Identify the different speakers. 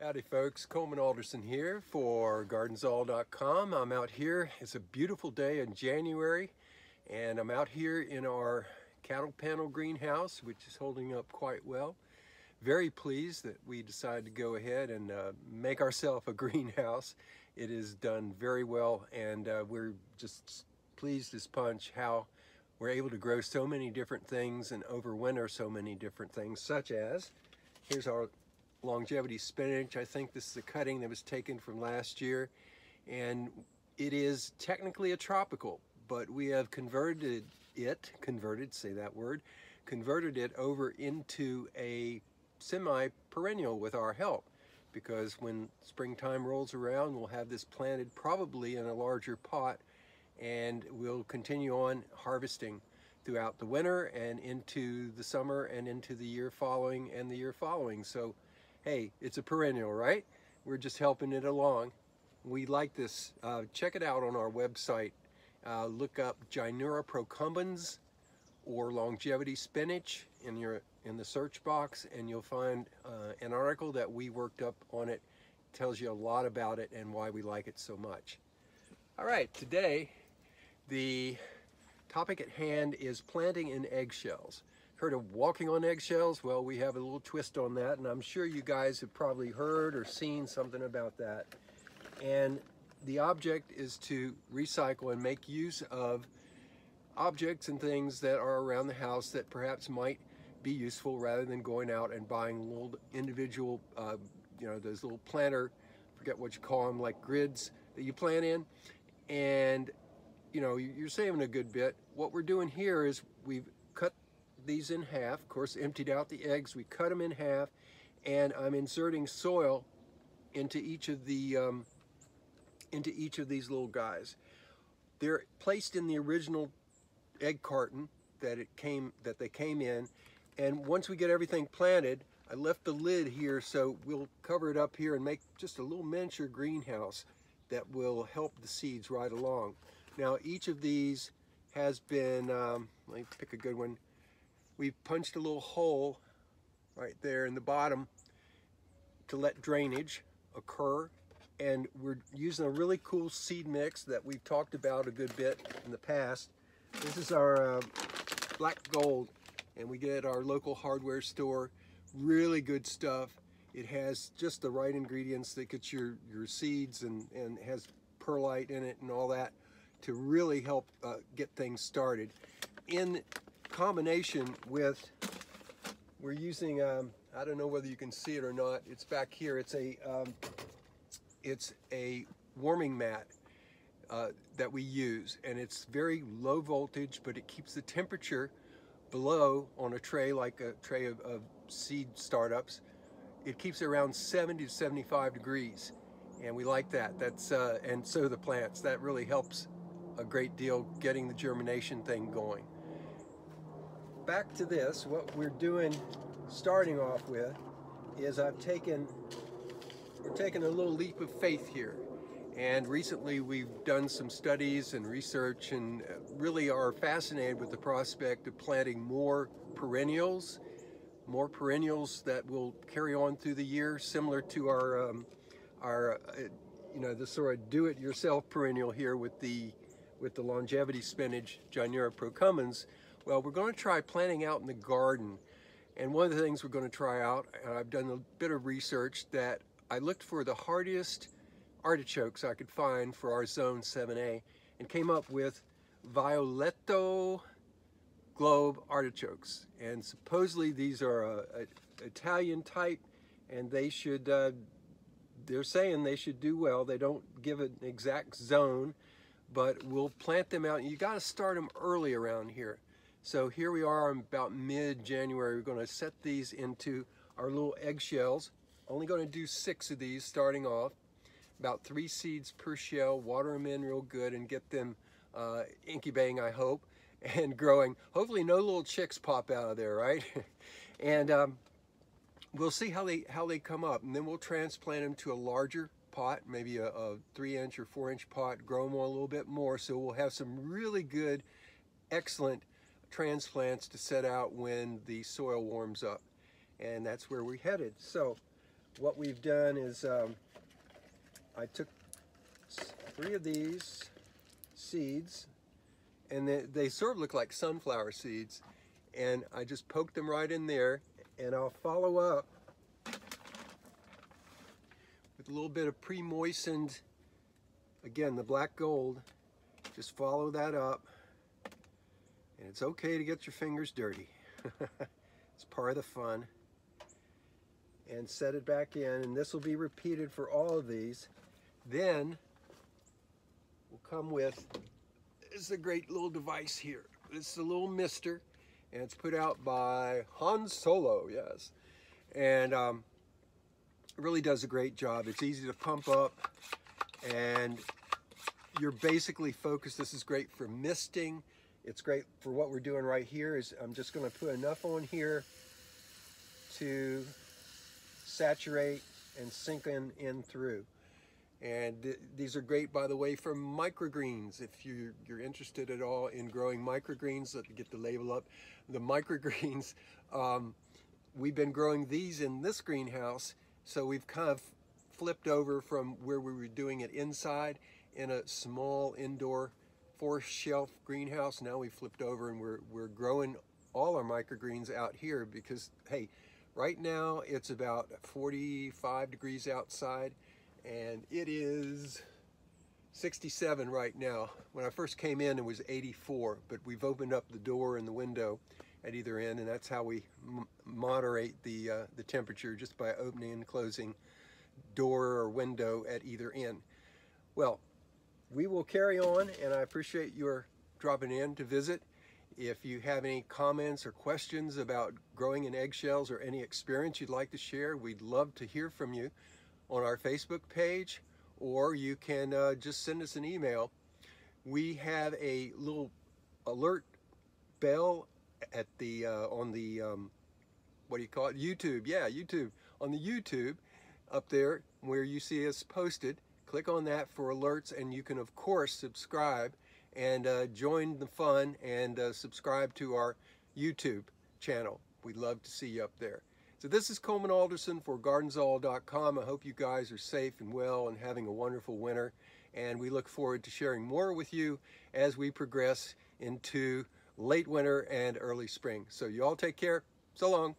Speaker 1: Howdy folks, Coleman Alderson here for GardensAll.com. I'm out here, it's a beautiful day in January and I'm out here in our cattle panel greenhouse which is holding up quite well. Very pleased that we decided to go ahead and uh, make ourselves a greenhouse. It is done very well and uh, we're just pleased as punch how we're able to grow so many different things and overwinter so many different things such as, here's our longevity spinach. I think this is a cutting that was taken from last year and it is technically a tropical, but we have converted it, converted, say that word, converted it over into a semi-perennial with our help because when springtime rolls around, we'll have this planted probably in a larger pot and we'll continue on harvesting throughout the winter and into the summer and into the year following and the year following. So hey, it's a perennial, right? We're just helping it along. We like this. Uh, check it out on our website. Uh, look up Gynura procumbens or longevity spinach in your in the search box and you'll find uh, an article that we worked up on it. it. Tells you a lot about it and why we like it so much. All right, today the topic at hand is planting in eggshells. Heard of walking on eggshells? Well, we have a little twist on that, and I'm sure you guys have probably heard or seen something about that. And the object is to recycle and make use of objects and things that are around the house that perhaps might be useful rather than going out and buying little individual, uh, you know, those little planter, forget what you call them, like grids that you plant in. And, you know, you're saving a good bit. What we're doing here is we've these in half, of course emptied out the eggs, we cut them in half, and I'm inserting soil into each of the um, into each of these little guys. They're placed in the original egg carton that it came that they came in, and once we get everything planted, I left the lid here so we'll cover it up here and make just a little miniature greenhouse that will help the seeds right along. Now each of these has been, um, let me pick a good one, we punched a little hole right there in the bottom to let drainage occur and we're using a really cool seed mix that we've talked about a good bit in the past. This is our uh, black gold and we get at our local hardware store. Really good stuff. It has just the right ingredients that gets your, your seeds and, and has perlite in it and all that to really help uh, get things started. In combination with, we're using, um, I don't know whether you can see it or not, it's back here, it's a, um, it's a warming mat uh, that we use and it's very low voltage but it keeps the temperature below on a tray like a tray of, of seed startups. It keeps it around 70 to 75 degrees and we like that that's uh, and so the plants that really helps a great deal getting the germination thing going back to this, what we're doing, starting off with, is I've taken, we're taking a little leap of faith here. And recently we've done some studies and research and really are fascinated with the prospect of planting more perennials, more perennials that will carry on through the year, similar to our, um, our uh, you know, the sort of do-it-yourself perennial here with the, with the longevity spinach, Gynura procumbens, well, we're going to try planting out in the garden. And one of the things we're going to try out, and I've done a bit of research that I looked for the hardiest artichokes I could find for our zone 7A and came up with Violetto Globe artichokes. And supposedly these are a, a Italian type and they should, uh, they're saying they should do well. They don't give an exact zone, but we'll plant them out. You got to start them early around here. So here we are about mid-January. We're going to set these into our little eggshells. Only going to do six of these starting off. About three seeds per shell. Water them in real good and get them uh, incubating, I hope, and growing. Hopefully no little chicks pop out of there, right? and um, we'll see how they how they come up. And then we'll transplant them to a larger pot, maybe a, a three inch or four inch pot, grow them a little bit more. So we'll have some really good, excellent transplants to set out when the soil warms up. And that's where we're headed. So what we've done is um, I took three of these seeds and they, they sort of look like sunflower seeds and I just poked them right in there and I'll follow up with a little bit of pre-moistened again the black gold just follow that up and it's okay to get your fingers dirty. It's part of the fun. And set it back in and this will be repeated for all of these. Then we'll come with this is a great little device here. This is a little mister and it's put out by Han Solo yes. And um, it really does a great job. It's easy to pump up and you're basically focused. This is great for misting it's great for what we're doing right here is I'm just going to put enough on here to saturate and sink in, in through. And th these are great, by the way, for microgreens. If you, you're interested at all in growing microgreens, let me get the label up. The microgreens, um, we've been growing these in this greenhouse, so we've kind of flipped over from where we were doing it inside in a small indoor four shelf greenhouse. Now we flipped over and we're, we're growing all our microgreens out here because, hey, right now it's about 45 degrees outside and it is 67 right now. When I first came in, it was 84, but we've opened up the door and the window at either end, and that's how we moderate the, uh, the temperature just by opening and closing door or window at either end. Well, we will carry on and I appreciate your dropping in to visit. If you have any comments or questions about growing in eggshells or any experience you'd like to share, we'd love to hear from you on our Facebook page or you can uh, just send us an email. We have a little alert bell at the uh, on the um, what do you call it YouTube yeah YouTube on the YouTube up there where you see us posted Click on that for alerts and you can of course subscribe and uh, join the fun and uh, subscribe to our YouTube channel. We'd love to see you up there. So this is Coleman Alderson for GardensAll.com. I hope you guys are safe and well and having a wonderful winter. And we look forward to sharing more with you as we progress into late winter and early spring. So you all take care. So long.